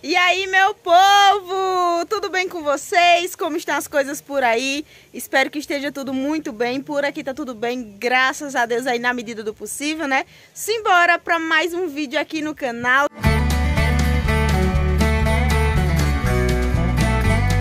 E aí, meu povo! Tudo bem com vocês? Como estão as coisas por aí? Espero que esteja tudo muito bem. Por aqui tá tudo bem, graças a Deus aí na medida do possível, né? Simbora para mais um vídeo aqui no canal.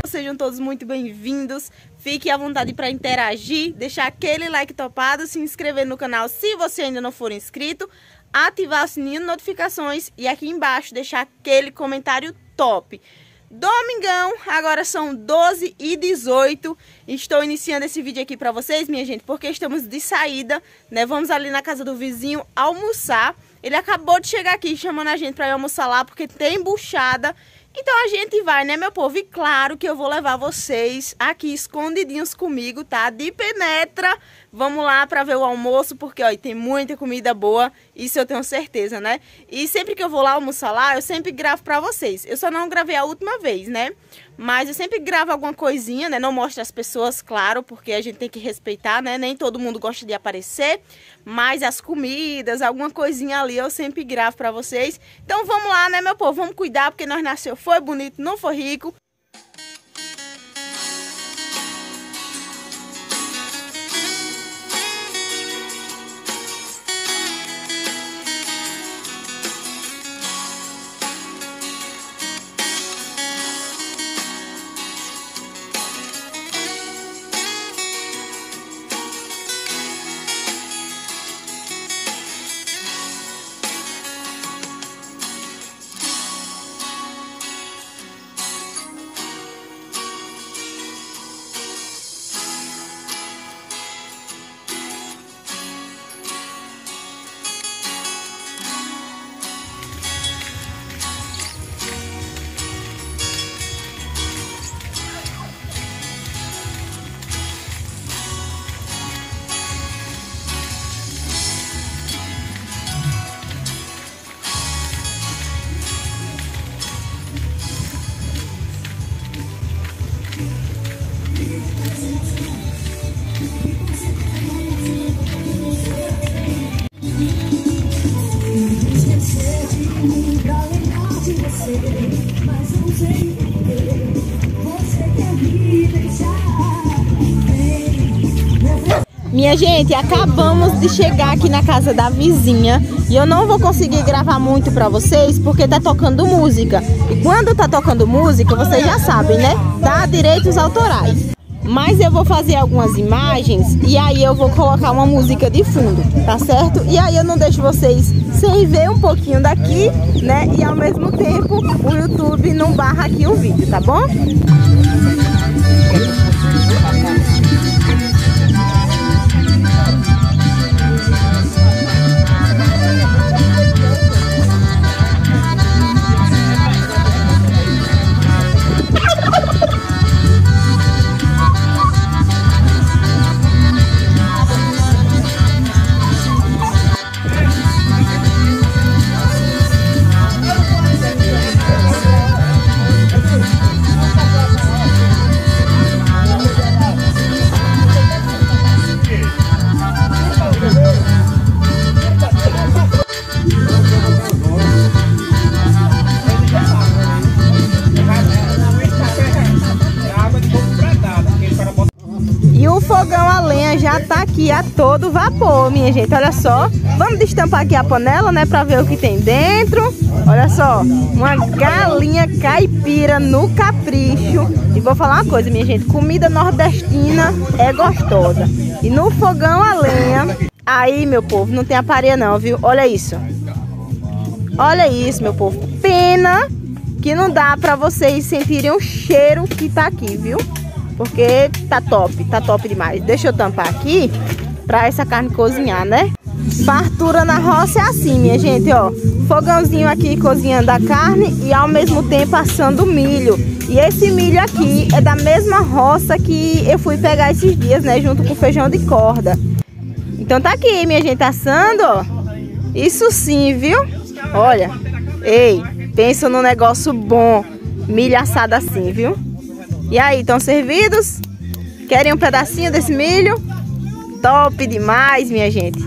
Sejam todos muito bem-vindos. Fique à vontade para interagir, deixar aquele like topado, se inscrever no canal se você ainda não for inscrito ativar o sininho de notificações e aqui embaixo deixar aquele comentário top. Domingão, agora são 12 e 18 Estou iniciando esse vídeo aqui para vocês, minha gente, porque estamos de saída, né? Vamos ali na casa do vizinho almoçar. Ele acabou de chegar aqui chamando a gente para ir almoçar lá, porque tem buchada então a gente vai, né, meu povo? E claro que eu vou levar vocês aqui escondidinhos comigo, tá? De penetra. Vamos lá para ver o almoço, porque ó, tem muita comida boa, isso eu tenho certeza, né? E sempre que eu vou lá almoçar lá, eu sempre gravo para vocês. Eu só não gravei a última vez, né? Mas eu sempre gravo alguma coisinha, né? Não mostro as pessoas, claro, porque a gente tem que respeitar, né? Nem todo mundo gosta de aparecer, mas as comidas, alguma coisinha ali eu sempre gravo para vocês. Então vamos lá, né, meu povo? Vamos cuidar, porque nós nasceu foi bonito, não foi rico. Minha gente, acabamos de chegar aqui na casa da vizinha e eu não vou conseguir gravar muito pra vocês porque tá tocando música. E quando tá tocando música, vocês já sabem, né? Dá direitos autorais. Mas eu vou fazer algumas imagens e aí eu vou colocar uma música de fundo, tá certo? E aí eu não deixo vocês sem ver um pouquinho daqui, né? E ao mesmo tempo o YouTube não barra aqui o vídeo, tá bom? Aqui a todo vapor, minha gente. Olha só. Vamos destampar aqui a panela, né? Pra ver o que tem dentro. Olha só. Uma galinha caipira no capricho. E vou falar uma coisa, minha gente. Comida nordestina é gostosa. E no fogão a lenha... Aí, meu povo, não tem aparelho não, viu? Olha isso. Olha isso, meu povo. Pena que não dá pra vocês sentirem o cheiro que tá aqui, viu? Porque tá top, tá top demais. Deixa eu tampar aqui pra essa carne cozinhar, né? Fartura na roça é assim, minha gente, ó. Fogãozinho aqui cozinhando a carne e ao mesmo tempo assando milho. E esse milho aqui é da mesma roça que eu fui pegar esses dias, né? Junto com feijão de corda. Então tá aqui, minha gente, assando, ó. Isso sim, viu? Olha. Ei, pensa num negócio bom. Milho assado assim, viu? E aí, estão servidos? Querem um pedacinho desse milho? Top demais, minha gente.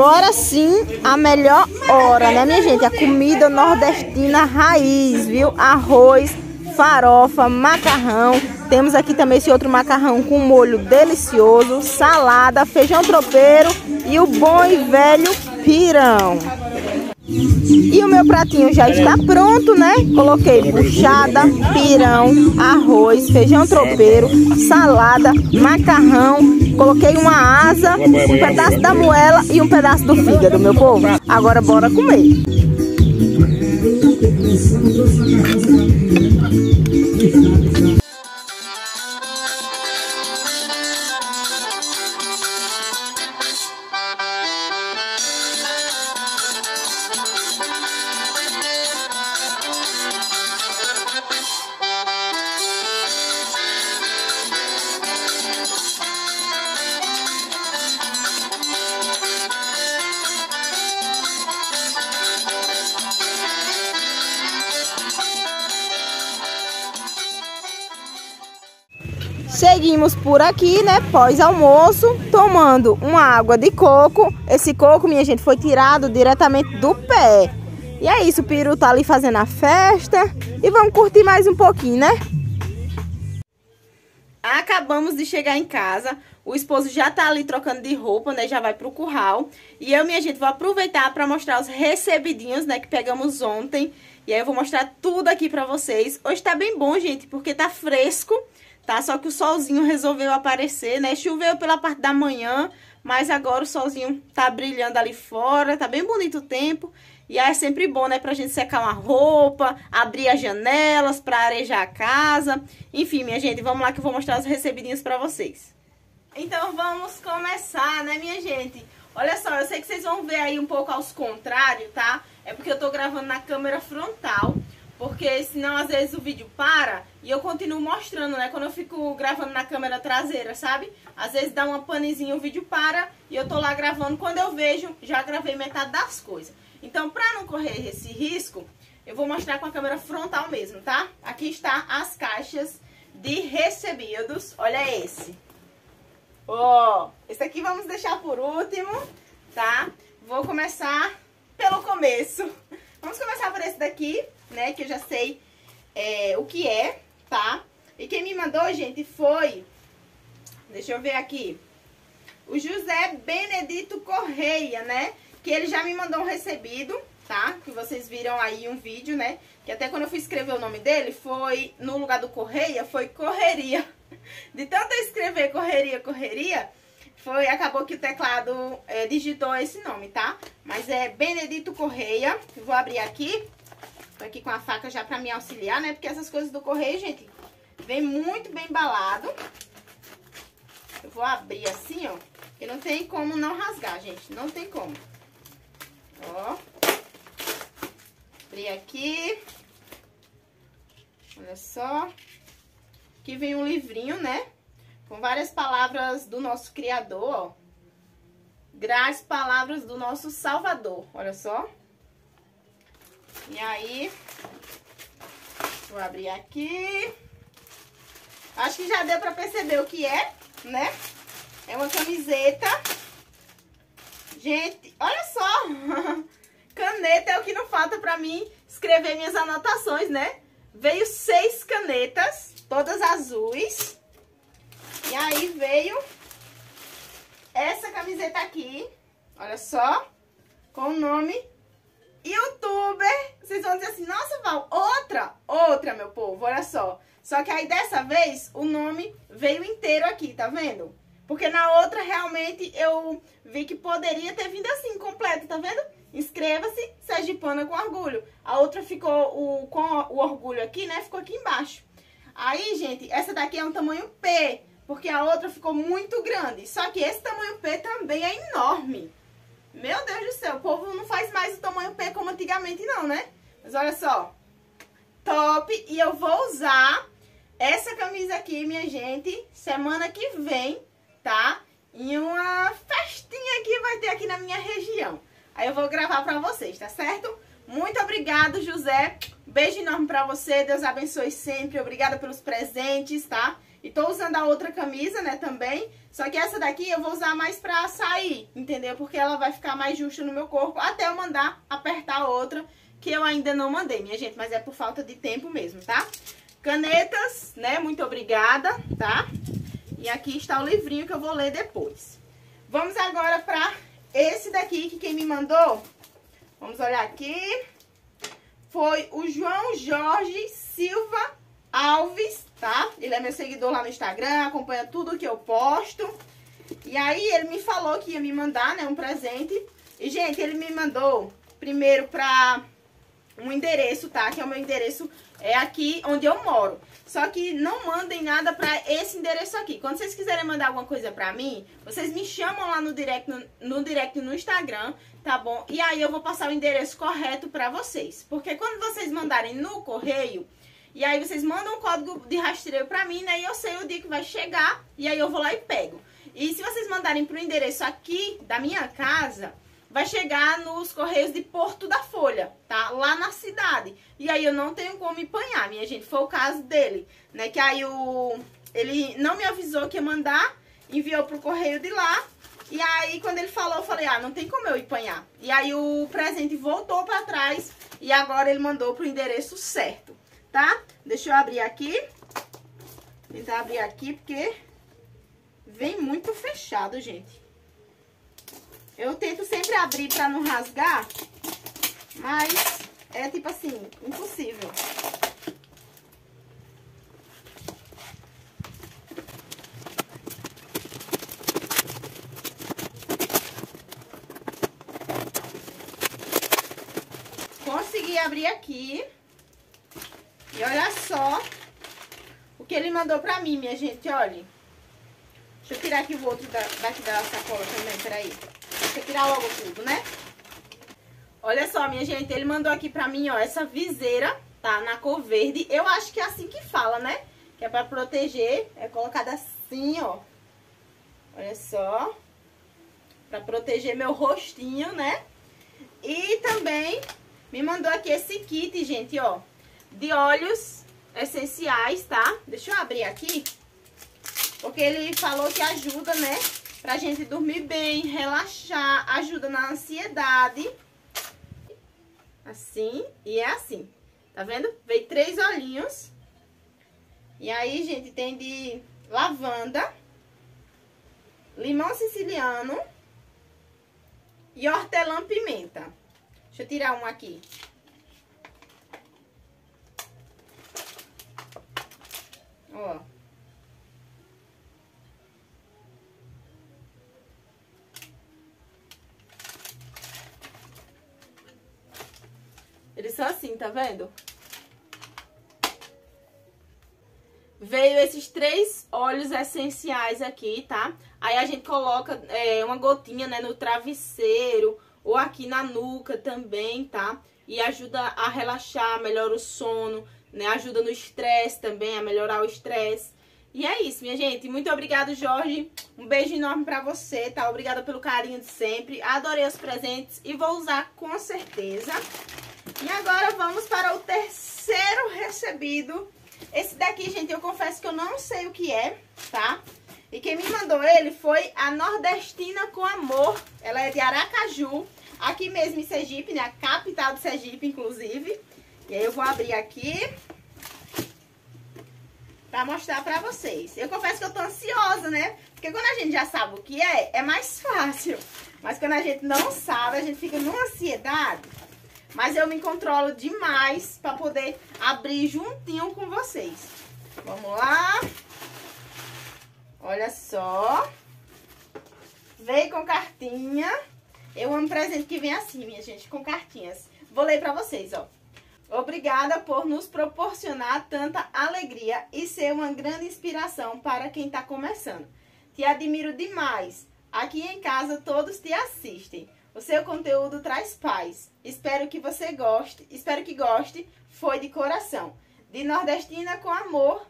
Agora sim, a melhor hora, né, minha gente? A comida nordestina raiz, viu? Arroz, farofa, macarrão. Temos aqui também esse outro macarrão com molho delicioso, salada, feijão tropeiro e o bom e velho pirão. E o meu pratinho já está pronto, né? Coloquei buchada, pirão, arroz, feijão tropeiro, salada, macarrão. Coloquei uma asa, um pedaço da moela e um pedaço do fígado, meu povo. Agora bora comer. Por aqui, né, pós-almoço, tomando uma água de coco. Esse coco, minha gente, foi tirado diretamente do pé. E é isso, o peru tá ali fazendo a festa. E vamos curtir mais um pouquinho, né? Acabamos de chegar em casa. O esposo já tá ali trocando de roupa, né? Já vai pro curral. E eu, minha gente, vou aproveitar para mostrar os recebidinhos, né? Que pegamos ontem. E aí eu vou mostrar tudo aqui pra vocês. Hoje tá bem bom, gente, porque tá fresco tá? Só que o solzinho resolveu aparecer, né? Choveu pela parte da manhã, mas agora o solzinho tá brilhando ali fora, tá bem bonito o tempo. E aí é sempre bom, né, pra gente secar uma roupa, abrir as janelas pra arejar a casa. Enfim, minha gente, vamos lá que eu vou mostrar os recebidinhos pra vocês. Então vamos começar, né, minha gente? Olha só, eu sei que vocês vão ver aí um pouco aos contrários, tá? É porque eu tô gravando na câmera frontal. Porque senão às vezes o vídeo para e eu continuo mostrando, né? Quando eu fico gravando na câmera traseira, sabe? Às vezes dá uma panezinha, o vídeo para e eu tô lá gravando. Quando eu vejo, já gravei metade das coisas. Então, pra não correr esse risco, eu vou mostrar com a câmera frontal mesmo, tá? Aqui está as caixas de recebidos. Olha esse. Ó, oh, esse aqui vamos deixar por último, tá? Vou começar pelo começo. Vamos começar por esse daqui né? Que eu já sei é, o que é, tá? E quem me mandou, gente, foi... Deixa eu ver aqui. O José Benedito Correia, né? Que ele já me mandou um recebido, tá? Que vocês viram aí um vídeo, né? Que até quando eu fui escrever o nome dele, foi... No lugar do Correia, foi Correria. De tanto eu escrever Correria, Correria... Foi, acabou que o teclado é, digitou esse nome, tá? Mas é Benedito Correia. Vou abrir aqui. Tô aqui com a faca já pra me auxiliar, né? Porque essas coisas do correio, gente, vem muito bem embalado. Eu vou abrir assim, ó. Que não tem como não rasgar, gente. Não tem como. Ó. Abrir aqui. Olha só. Aqui vem um livrinho, né? Com várias palavras do nosso Criador, ó. Grandes palavras do nosso Salvador. Olha só. E aí, vou abrir aqui. Acho que já deu pra perceber o que é, né? É uma camiseta. Gente, olha só. Caneta é o que não falta pra mim escrever minhas anotações, né? Veio seis canetas, todas azuis. E aí veio essa camiseta aqui, olha só, com o nome youtuber. Vocês vão dizer assim, nossa, Val, outra, outra, meu povo, olha só. Só que aí dessa vez o nome veio inteiro aqui, tá vendo? Porque na outra realmente eu vi que poderia ter vindo assim, completo, tá vendo? Inscreva-se, Sergipana com orgulho. A outra ficou o, com o orgulho aqui, né? Ficou aqui embaixo. Aí, gente, essa daqui é um tamanho P, porque a outra ficou muito grande. Só que esse tamanho P também é enorme. Meu Deus do céu, o povo não faz mais o tamanho P como antigamente não, né? Mas olha só, top. E eu vou usar essa camisa aqui, minha gente, semana que vem, tá? Em uma festinha que vai ter aqui na minha região. Aí eu vou gravar pra vocês, tá certo? Muito obrigado, José. Beijo enorme pra você. Deus abençoe sempre. Obrigada pelos presentes, tá? E tô usando a outra camisa, né, também. Só que essa daqui eu vou usar mais pra sair, entendeu? Porque ela vai ficar mais justa no meu corpo até eu mandar apertar a outra, que eu ainda não mandei, minha gente. Mas é por falta de tempo mesmo, tá? Canetas, né? Muito obrigada, tá? E aqui está o livrinho que eu vou ler depois. Vamos agora pra esse daqui, que quem me mandou, vamos olhar aqui, foi o João Jorge Silva Alves, tá? Ele é meu seguidor lá no Instagram, acompanha tudo que eu posto. E aí ele me falou que ia me mandar, né, um presente. E, gente, ele me mandou primeiro pra um endereço, tá? Que é o meu endereço, é aqui onde eu moro. Só que não mandem nada pra esse endereço aqui. Quando vocês quiserem mandar alguma coisa pra mim, vocês me chamam lá no direct no, no direct no Instagram, tá bom? E aí eu vou passar o endereço correto pra vocês. Porque quando vocês mandarem no correio, e aí vocês mandam um código de rastreio pra mim, né? E eu sei o dia que vai chegar, e aí eu vou lá e pego. E se vocês mandarem pro endereço aqui da minha casa, vai chegar nos Correios de Porto da Folha, tá? Lá na cidade. E aí eu não tenho como empanhar, minha gente. Foi o caso dele, né? Que aí o... ele não me avisou que ia mandar, enviou pro correio de lá. E aí, quando ele falou, eu falei, ah, não tem como eu empanhar. E aí o presente voltou pra trás e agora ele mandou pro endereço certo tá? Deixa eu abrir aqui. Tentar abrir aqui, porque vem muito fechado, gente. Eu tento sempre abrir pra não rasgar, mas é tipo assim, impossível. Consegui abrir aqui. E olha só o que ele mandou pra mim, minha gente, olha. Deixa eu tirar aqui o outro da, daqui da sacola também, peraí. Deixa eu tirar logo tudo, né? Olha só, minha gente, ele mandou aqui pra mim, ó, essa viseira, tá? Na cor verde. Eu acho que é assim que fala, né? Que é pra proteger. É colocada assim, ó. Olha só. Pra proteger meu rostinho, né? E também me mandou aqui esse kit, gente, ó de óleos essenciais, tá? Deixa eu abrir aqui. Porque ele falou que ajuda, né? Pra gente dormir bem, relaxar, ajuda na ansiedade. Assim, e é assim. Tá vendo? Veio três olhinhos. E aí, gente, tem de lavanda, limão siciliano e hortelã-pimenta. Deixa eu tirar um aqui. Ó. Eles são assim, tá vendo? Veio esses três óleos essenciais aqui, tá? Aí a gente coloca é, uma gotinha, né, no travesseiro ou aqui na nuca também, tá? E ajuda a relaxar, melhora o sono, né? Ajuda no estresse também, a melhorar o estresse. E é isso, minha gente. Muito obrigada, Jorge. Um beijo enorme pra você, tá? Obrigada pelo carinho de sempre. Adorei os presentes e vou usar com certeza. E agora vamos para o terceiro recebido. Esse daqui, gente, eu confesso que eu não sei o que é, tá? E quem me mandou ele foi a Nordestina com Amor. Ela é de Aracaju, aqui mesmo em Sergipe, né? A capital do Sergipe, inclusive. E aí eu vou abrir aqui pra mostrar pra vocês. Eu confesso que eu tô ansiosa, né? Porque quando a gente já sabe o que é, é mais fácil. Mas quando a gente não sabe, a gente fica numa ansiedade. Mas eu me controlo demais pra poder abrir juntinho com vocês. Vamos lá. Olha só. Veio com cartinha. Eu amo presente que vem assim, minha gente, com cartinhas. Vou ler pra vocês, ó. Obrigada por nos proporcionar tanta alegria e ser uma grande inspiração para quem está começando. Te admiro demais. Aqui em casa todos te assistem. O seu conteúdo traz paz. Espero que você goste. Espero que goste. Foi de coração. De Nordestina com Amor,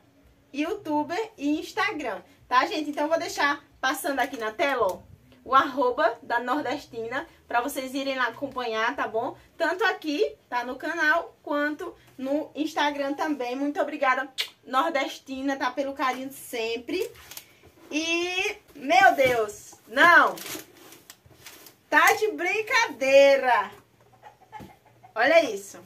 youtuber e Instagram. Tá, gente? Então, vou deixar passando aqui na tela, ó, o arroba da Nordestina, para vocês irem lá acompanhar, tá bom? Tanto aqui, tá no canal, quanto no Instagram também. Muito obrigada, Nordestina, tá? Pelo carinho sempre. E, meu Deus, não! Tá de brincadeira! Olha isso!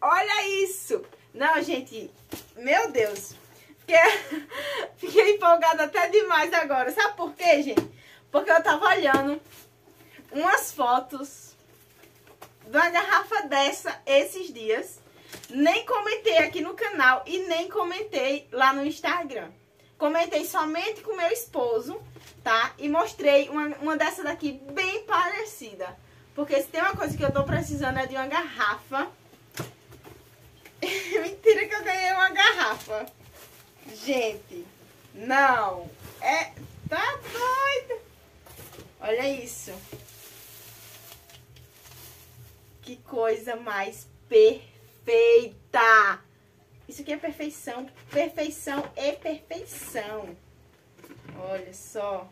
Olha isso! Não, gente, meu Deus! Fiquei, fiquei empolgada até demais agora. Sabe por quê, gente? Porque eu tava olhando umas fotos de uma garrafa dessa esses dias. Nem comentei aqui no canal e nem comentei lá no Instagram. Comentei somente com meu esposo, tá? E mostrei uma, uma dessa daqui bem parecida. Porque se tem uma coisa que eu tô precisando é de uma garrafa. Mentira que eu ganhei uma garrafa. Gente, não. É. Tá doido. Olha isso. Que coisa mais perfeita. Isso aqui é perfeição. Perfeição e perfeição. Olha só.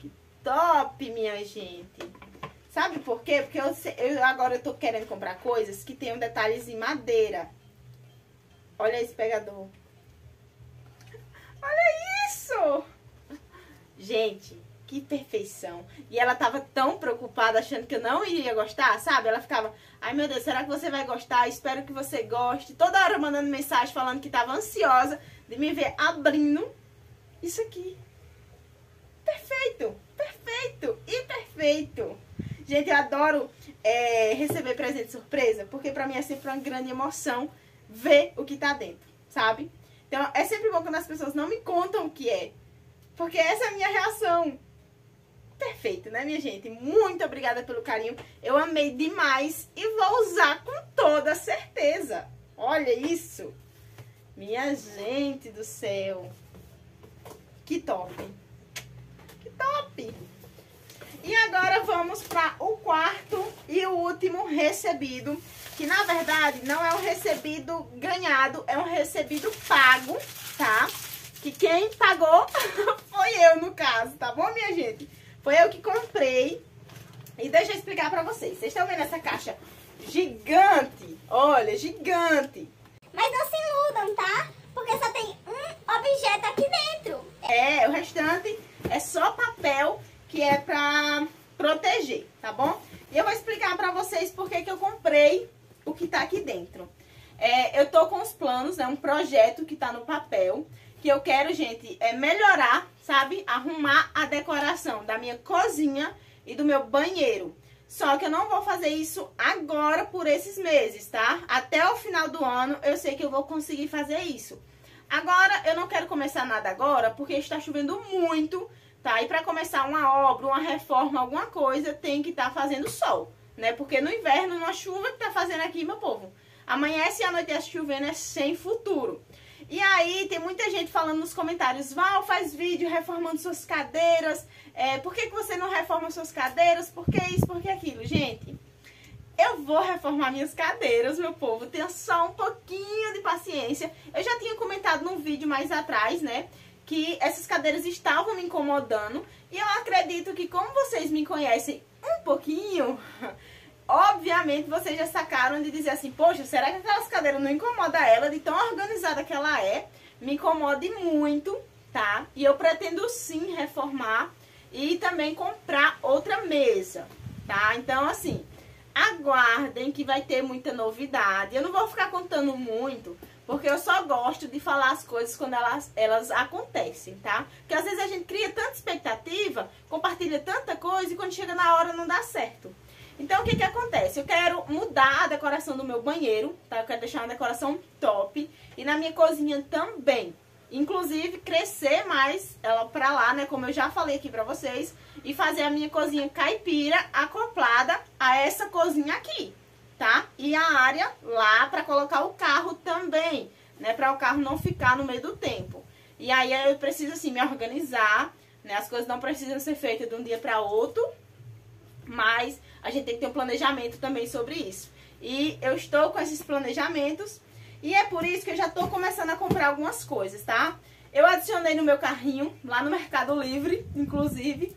Que top, minha gente. Sabe por quê? Porque eu, eu agora eu tô querendo comprar coisas que tenham detalhes em madeira. Olha esse pegador. Olha isso! Gente, que perfeição. E ela tava tão preocupada, achando que eu não iria gostar, sabe? Ela ficava, ai meu Deus, será que você vai gostar? Espero que você goste. Toda hora mandando mensagem falando que tava ansiosa de me ver abrindo isso aqui. Perfeito, perfeito e perfeito. Gente, eu adoro é, receber presente surpresa, porque pra mim é sempre uma grande emoção ver o que tá dentro, sabe? Então, é sempre bom quando as pessoas não me contam o que é. Porque essa é a minha reação. Perfeito, né, minha gente? Muito obrigada pelo carinho. Eu amei demais e vou usar com toda certeza. Olha isso. Minha gente do céu. Que top. Que top. E agora vamos para o quarto e o último recebido que na verdade não é um recebido ganhado, é um recebido pago, tá? Que quem pagou foi eu, no caso, tá bom, minha gente? Foi eu que comprei. E deixa eu explicar pra vocês. Vocês estão vendo essa caixa gigante? Olha, gigante. Mas não se iludam, tá? Porque só tem um objeto aqui dentro. É, o restante é só papel que é pra proteger, tá bom? E eu vou explicar pra vocês por que que eu comprei o que tá aqui dentro. É, eu tô com os planos, né? Um projeto que tá no papel. Que eu quero, gente, é melhorar, sabe? Arrumar a decoração da minha cozinha e do meu banheiro. Só que eu não vou fazer isso agora por esses meses, tá? Até o final do ano eu sei que eu vou conseguir fazer isso. Agora, eu não quero começar nada agora porque está chovendo muito, tá? E para começar uma obra, uma reforma, alguma coisa, tem que estar tá fazendo sol né? Porque no inverno, uma chuva que tá fazendo aqui, meu povo, amanhece e a noite chovendo é sem futuro. E aí, tem muita gente falando nos comentários, Val, faz vídeo reformando suas cadeiras, é, por que, que você não reforma suas cadeiras, por que isso, por que aquilo? Gente, eu vou reformar minhas cadeiras, meu povo, tenha só um pouquinho de paciência. Eu já tinha comentado num vídeo mais atrás, né, que essas cadeiras estavam me incomodando, e eu acredito que como vocês me conhecem um pouquinho, obviamente vocês já sacaram de dizer assim, poxa, será que aquelas cadeiras não incomodam ela de tão organizada que ela é? Me incomode muito, tá? E eu pretendo sim reformar e também comprar outra mesa, tá? Então, assim, aguardem que vai ter muita novidade. Eu não vou ficar contando muito, porque eu só gosto de falar as coisas quando elas, elas acontecem, tá? Porque às vezes a gente cria tanta expectativa, compartilha tanta coisa e quando chega na hora não dá certo. Então, o que que acontece? Eu quero mudar a decoração do meu banheiro, tá? Eu quero deixar uma decoração top. E na minha cozinha também. Inclusive, crescer mais ela pra lá, né? Como eu já falei aqui pra vocês. E fazer a minha cozinha caipira acoplada a essa cozinha aqui, tá? E a área lá pra colocar o carro também, né? Pra o carro não ficar no meio do tempo. E aí eu preciso, assim, me organizar, né? As coisas não precisam ser feitas de um dia pra outro. Mas a gente tem que ter um planejamento também sobre isso. E eu estou com esses planejamentos e é por isso que eu já estou começando a comprar algumas coisas, tá? Eu adicionei no meu carrinho, lá no Mercado Livre, inclusive,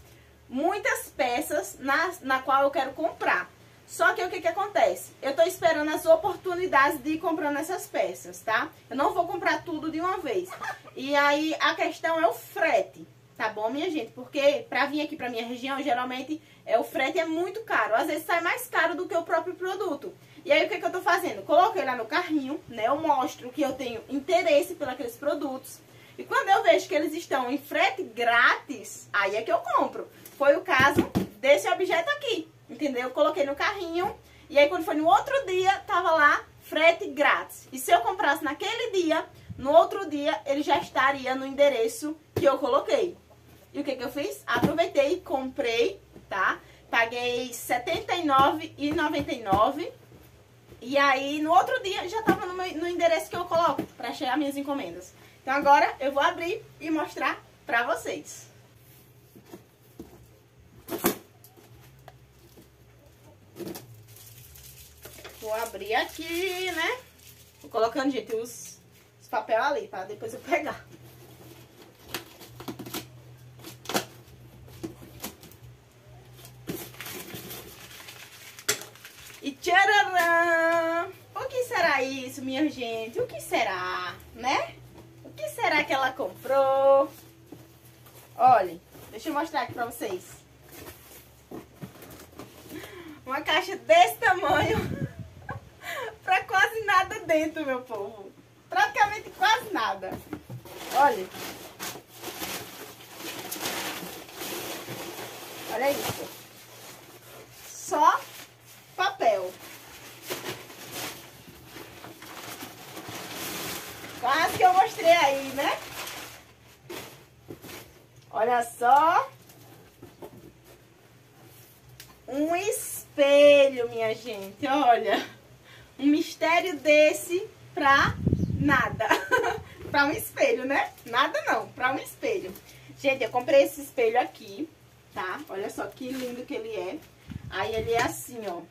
muitas peças na, na qual eu quero comprar. Só que o que, que acontece? Eu estou esperando as oportunidades de ir comprando essas peças, tá? Eu não vou comprar tudo de uma vez. E aí a questão é o frete, tá bom, minha gente? Porque pra vir aqui pra minha região, geralmente é, o frete é muito caro. Às vezes sai mais caro do que o próprio produto. E aí o que, que eu tô fazendo? Coloquei lá no carrinho, né? Eu mostro que eu tenho interesse aqueles produtos. E quando eu vejo que eles estão em frete grátis, aí é que eu compro. Foi o caso desse objeto aqui, entendeu? Eu coloquei no carrinho e aí quando foi no outro dia, tava lá frete grátis. E se eu comprasse naquele dia, no outro dia ele já estaria no endereço que eu coloquei. E o que que eu fiz? Aproveitei comprei, tá? Paguei R$ 79,99 e aí, no outro dia, já tava no, meu, no endereço que eu coloco para chegar minhas encomendas. Então, agora eu vou abrir e mostrar pra vocês. Vou abrir aqui, né? Vou colocando, gente, os, os papel ali, para depois eu pegar. E tchararã! O que será isso, minha gente? O que será, né? O que será que ela comprou? Olhem, deixa eu mostrar aqui pra vocês. Uma caixa desse tamanho. Pra quase nada dentro, meu povo. Praticamente quase nada. Olha. Olha isso. Só papel. Quase que eu mostrei aí, né? Olha só. Um espelho, minha gente. Olha. Um mistério desse pra nada. pra um espelho, né? Nada não, pra um espelho. Gente, eu comprei esse espelho aqui, tá? Olha só que lindo que ele é. Aí ele é assim, ó.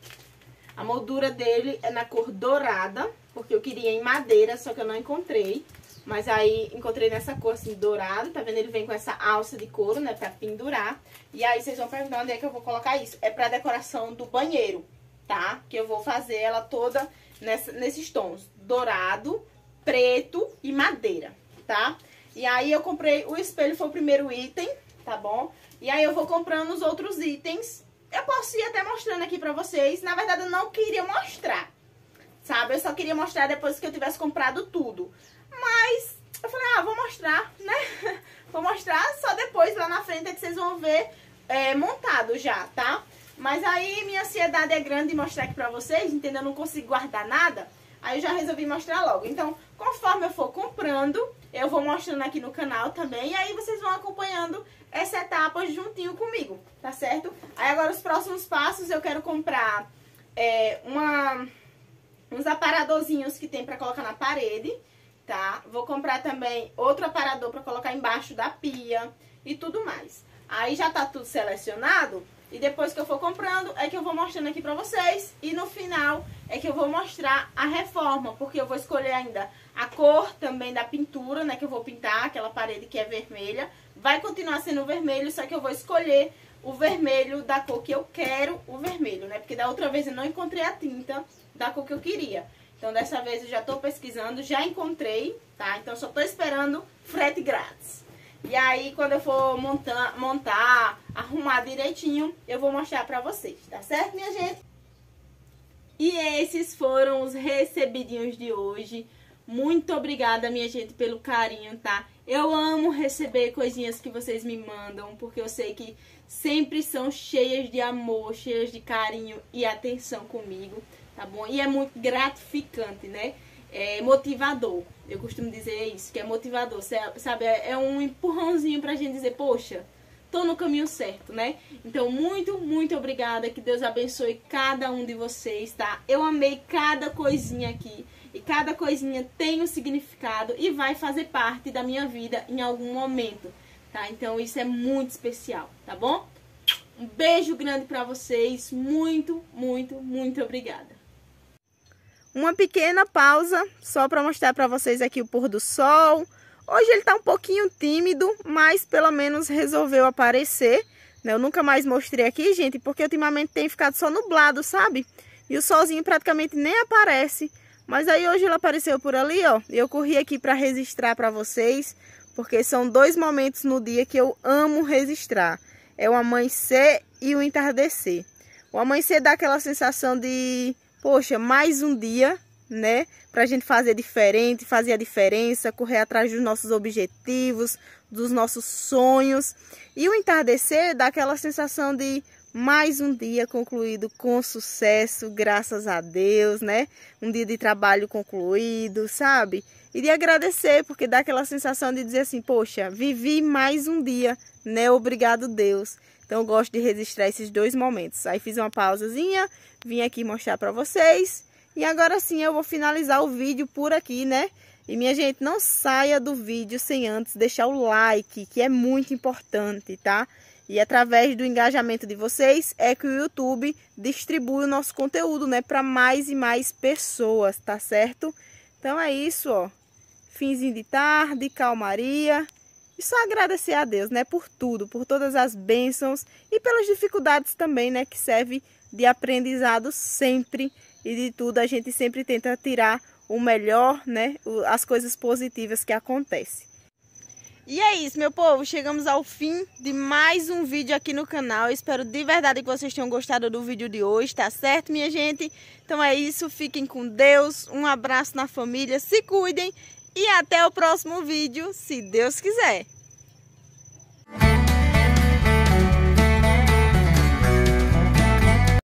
A moldura dele é na cor dourada, porque eu queria em madeira, só que eu não encontrei. Mas aí encontrei nessa cor assim, dourada, tá vendo? Ele vem com essa alça de couro, né, pra pendurar. E aí vocês vão perguntar onde é que eu vou colocar isso. É pra decoração do banheiro, tá? Que eu vou fazer ela toda nessa, nesses tons. Dourado, preto e madeira, tá? E aí eu comprei, o espelho foi o primeiro item, tá bom? E aí eu vou comprando os outros itens eu posso ir até mostrando aqui pra vocês. Na verdade, eu não queria mostrar, sabe? Eu só queria mostrar depois que eu tivesse comprado tudo. Mas eu falei, ah, vou mostrar, né? vou mostrar só depois, lá na frente, é que vocês vão ver é, montado já, tá? Mas aí minha ansiedade é grande de mostrar aqui pra vocês, entendeu? Eu não consigo guardar nada. Aí eu já resolvi mostrar logo. Então, conforme eu for comprando, eu vou mostrando aqui no canal também. E aí vocês vão acompanhando essa etapa juntinho comigo, tá certo? Aí agora os próximos passos eu quero comprar é, uma, uns aparadorzinhos que tem pra colocar na parede, tá? Vou comprar também outro aparador pra colocar embaixo da pia e tudo mais. Aí já tá tudo selecionado e depois que eu for comprando é que eu vou mostrando aqui pra vocês e no final é que eu vou mostrar a reforma, porque eu vou escolher ainda a cor também da pintura, né, que eu vou pintar, aquela parede que é vermelha. Vai continuar sendo vermelho, só que eu vou escolher o vermelho da cor que eu quero, o vermelho, né? Porque da outra vez eu não encontrei a tinta da cor que eu queria. Então dessa vez eu já tô pesquisando, já encontrei, tá? Então só tô esperando frete grátis. E aí, quando eu for montar, montar, arrumar direitinho, eu vou mostrar pra vocês, tá certo, minha gente? E esses foram os recebidinhos de hoje. Muito obrigada, minha gente, pelo carinho, tá? Eu amo receber coisinhas que vocês me mandam, porque eu sei que sempre são cheias de amor, cheias de carinho e atenção comigo, tá bom? E é muito gratificante, né? É motivador. Eu costumo dizer isso, que é motivador, sabe? É um empurrãozinho pra gente dizer, poxa, tô no caminho certo, né? Então, muito, muito obrigada. Que Deus abençoe cada um de vocês, tá? Eu amei cada coisinha aqui. E cada coisinha tem um significado e vai fazer parte da minha vida em algum momento, tá? Então isso é muito especial, tá bom? Um beijo grande para vocês, muito, muito, muito obrigada. Uma pequena pausa só para mostrar para vocês aqui o pôr do sol. Hoje ele tá um pouquinho tímido, mas pelo menos resolveu aparecer. Né? Eu nunca mais mostrei aqui, gente, porque ultimamente tem ficado só nublado, sabe? E o solzinho praticamente nem aparece. Mas aí hoje ele apareceu por ali, ó. E eu corri aqui para registrar para vocês, porque são dois momentos no dia que eu amo registrar. É o amanhecer e o entardecer. O amanhecer dá aquela sensação de, poxa, mais um dia, né? Pra gente fazer diferente, fazer a diferença, correr atrás dos nossos objetivos, dos nossos sonhos. E o entardecer dá aquela sensação de, mais um dia concluído com sucesso, graças a Deus, né? Um dia de trabalho concluído, sabe? E de agradecer, porque dá aquela sensação de dizer assim, poxa, vivi mais um dia, né? Obrigado, Deus. Então eu gosto de registrar esses dois momentos. Aí fiz uma pausazinha, vim aqui mostrar para vocês. E agora sim eu vou finalizar o vídeo por aqui, né? E minha gente, não saia do vídeo sem antes deixar o like, que é muito importante, tá? E através do engajamento de vocês é que o YouTube distribui o nosso conteúdo, né, para mais e mais pessoas, tá certo? Então é isso, ó. Finzinho de tarde, calmaria. Só agradecer a Deus, né, por tudo, por todas as bênçãos e pelas dificuldades também, né, que serve de aprendizado sempre e de tudo a gente sempre tenta tirar o melhor, né, as coisas positivas que acontecem. E é isso, meu povo. Chegamos ao fim de mais um vídeo aqui no canal. Eu espero de verdade que vocês tenham gostado do vídeo de hoje, tá certo, minha gente? Então é isso. Fiquem com Deus. Um abraço na família. Se cuidem. E até o próximo vídeo, se Deus quiser.